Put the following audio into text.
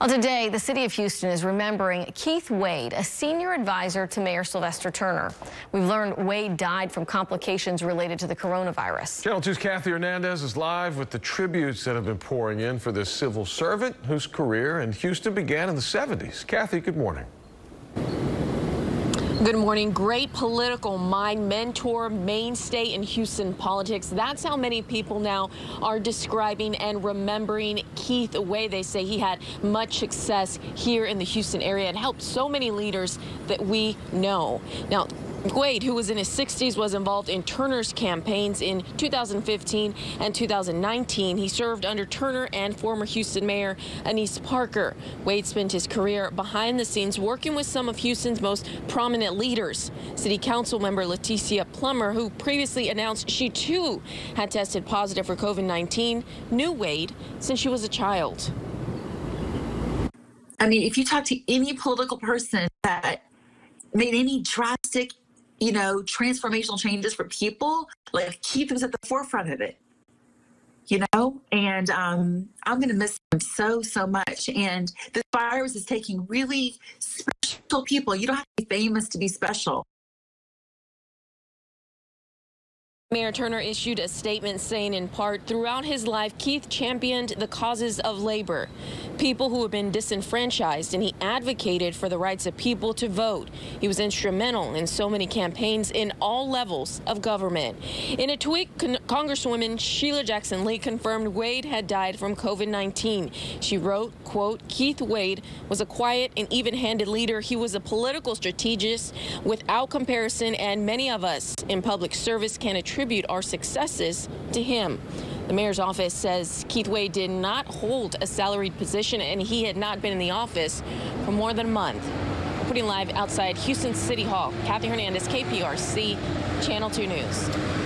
Well, today, the city of Houston is remembering Keith Wade, a senior advisor to Mayor Sylvester Turner. We've learned Wade died from complications related to the coronavirus. Channel 2's Kathy Hernandez is live with the tributes that have been pouring in for this civil servant whose career in Houston began in the 70s. Kathy, good morning. Good morning. Great political mind, mentor, mainstay in Houston politics. That's how many people now are describing and remembering Keith Wade. They say he had much success here in the Houston area and helped so many leaders that we know. Now, Wade, who was in his 60s, was involved in Turner's campaigns in 2015 and 2019. He served under Turner and former Houston Mayor Annise Parker. Wade spent his career behind the scenes working with some of Houston's most prominent leaders. City Council member Letitia Plummer, who previously announced she too had tested positive for COVID-19, knew Wade since she was a child. I mean, if you talk to any political person that made any drastic you know, transformational changes for people, like Keith was at the forefront of it, you know, and um, I'm going to miss him so, so much. And this virus is taking really special people. You don't have to be famous to be special. Mayor Turner issued a statement saying in part, throughout his life, Keith championed the causes of labor, people who have been disenfranchised, and he advocated for the rights of people to vote. He was instrumental in so many campaigns in all levels of government. In a tweet, Con Congresswoman Sheila Jackson Lee confirmed Wade had died from COVID-19. She wrote, quote, Keith Wade was a quiet and even-handed leader. He was a political strategist without comparison, and many of us in public service can attribute attribute our successes to him. The mayor's office says Keith Wade did not hold a salaried position and he had not been in the office for more than a month. Reporting live outside Houston City Hall, Kathy Hernandez, KPRC, Channel 2 News.